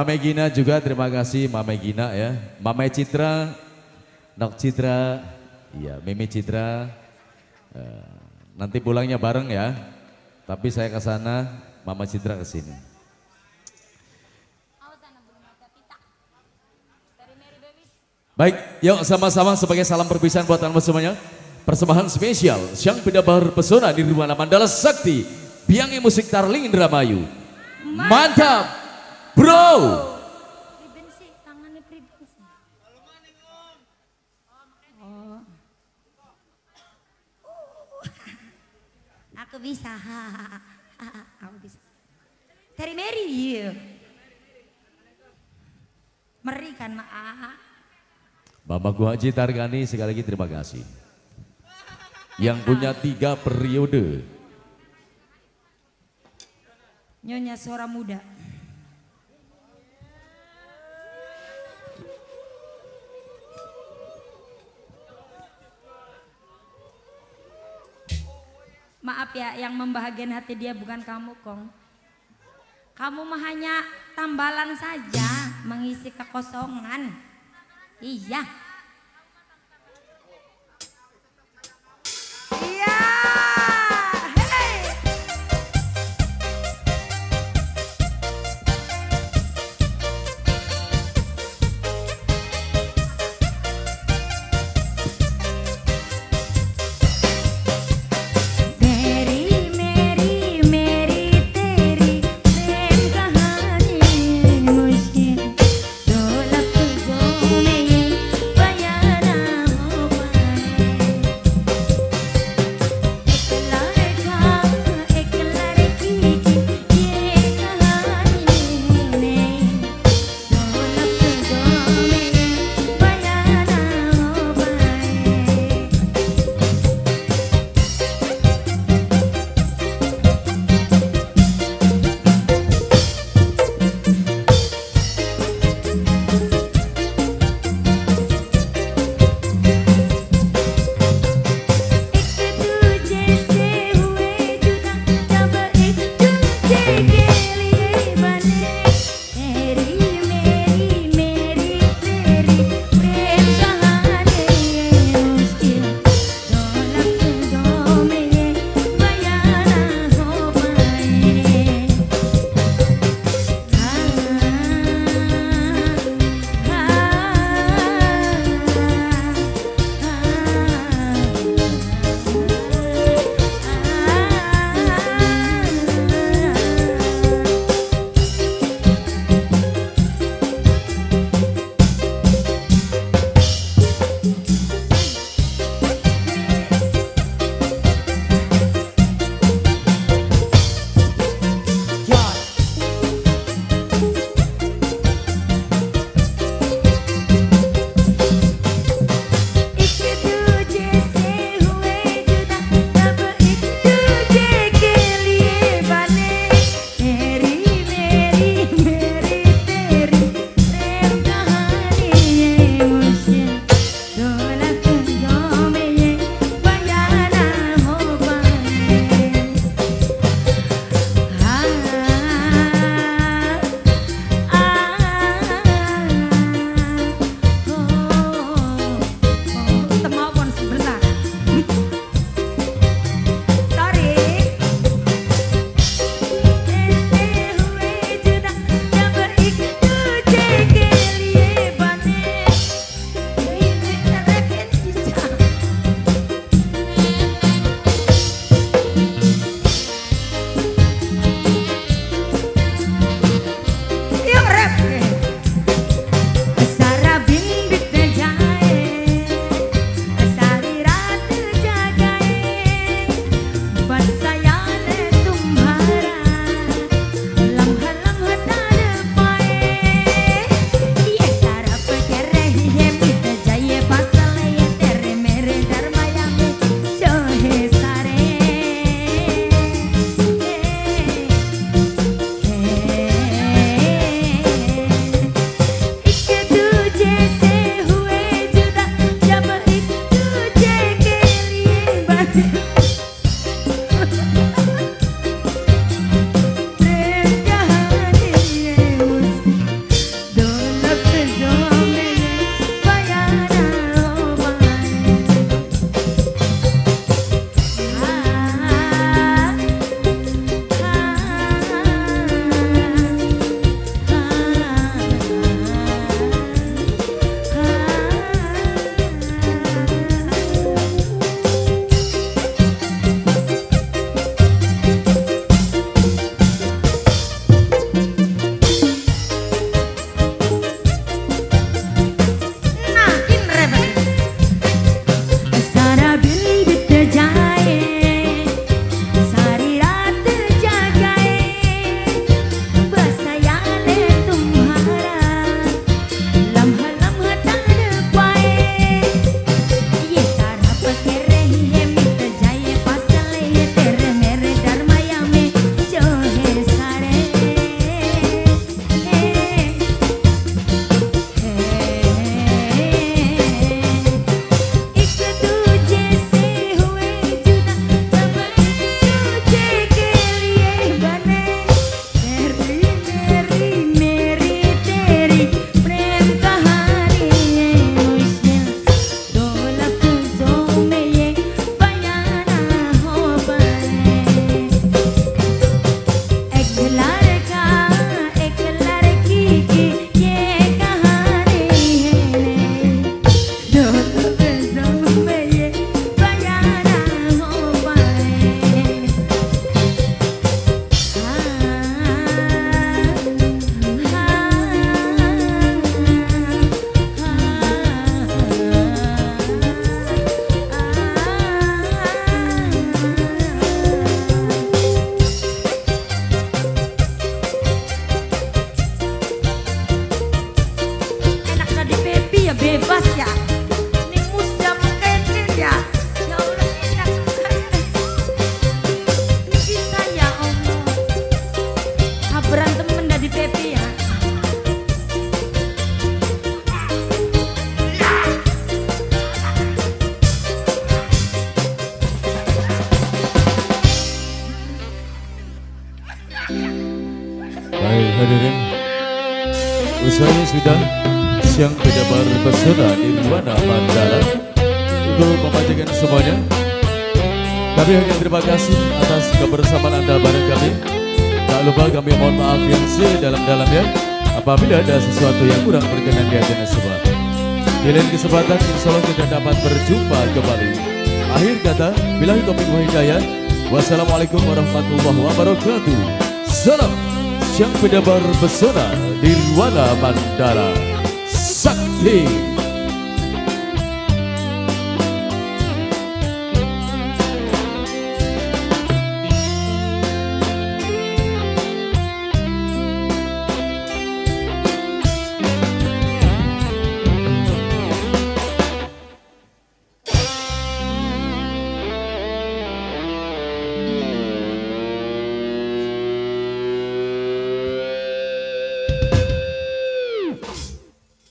Mame Gina juga terima kasih Mame Gina ya. Mame Citra, Nok Citra, iya Mimi Citra. Eh, nanti pulangnya bareng ya. Tapi saya ke sana, Mama Citra ke sini. Baik, yuk sama-sama sebagai salam perpisahan buat anda semuanya. Persembahan spesial Syang Bar Pesona di Rumah Mandala Sakti. Biangi Musik Tarling Indramayu. Mantap. Bro. Aku bisa. Aku bisa. Terry Mary. Iya. Meri kan, Mak. Bapak Gua Haji Targani sekali lagi terima kasih. Yang punya tiga periode. Nyonya suara muda. Maaf ya, yang membahagiakan hati dia bukan kamu, Kong. Kamu mah hanya tambalan saja mengisi kekosongan. Iya. Baik hadirin. Usai sudah siang penjabar pesona di Wana Mandala Untuk memajakan semuanya Kami hanya terima kasih atas kebersamaan Anda bareng kami. Tak lupa kami mohon maaf yang sedalam-dalamnya Apabila ada sesuatu yang kurang berkenan di hati semua. Di lain kesempatan insya Allah kita dapat berjumpa kembali. Akhir kata, bila topik wahidayah Wassalamualaikum warahmatullahi wabarakatuh. Salam Siang Pedabar Pesona di Ruana Mandara Sakti